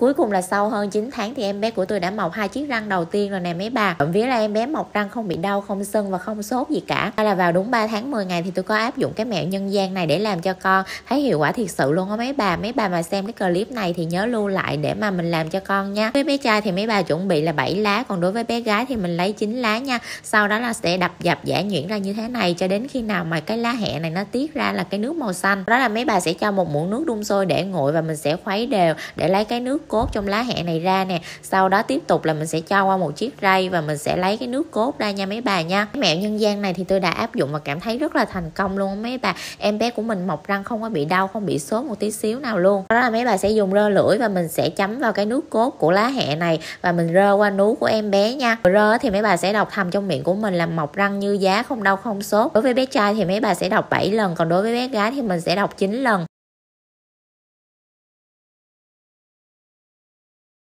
Cuối cùng là sau hơn 9 tháng thì em bé của tôi đã mọc hai chiếc răng đầu tiên rồi nè mấy bà. Trộm vía là em bé mọc răng không bị đau, không sưng và không sốt gì cả. Hay là vào đúng 3 tháng 10 ngày thì tôi có áp dụng cái mẹo nhân gian này để làm cho con thấy hiệu quả thiệt sự luôn á mấy bà. Mấy bà mà xem cái clip này thì nhớ lưu lại để mà mình làm cho con nha. Với bé trai thì mấy bà chuẩn bị là 7 lá, còn đối với bé gái thì mình lấy 9 lá nha. Sau đó là sẽ đập dập giả nhuyễn ra như thế này cho đến khi nào mà cái lá hẹ này nó tiết ra là cái nước màu xanh. Đó là mấy bà sẽ cho một muỗng nước đun sôi để nguội và mình sẽ khuấy đều để lấy cái nước nước cốt trong lá hẹ này ra nè. Sau đó tiếp tục là mình sẽ cho qua một chiếc rây và mình sẽ lấy cái nước cốt ra nha mấy bà nha. Cái mẹo nhân gian này thì tôi đã áp dụng và cảm thấy rất là thành công luôn mấy bà. Em bé của mình mọc răng không có bị đau, không bị sốt một tí xíu nào luôn. Đó là mấy bà sẽ dùng rơ lưỡi và mình sẽ chấm vào cái nước cốt của lá hẹ này và mình rơ qua nú của em bé nha. Rơ thì mấy bà sẽ đọc thầm trong miệng của mình là mọc răng như giá, không đau, không sốt. Đối với bé trai thì mấy bà sẽ đọc 7 lần, còn đối với bé gái thì mình sẽ đọc 9 lần.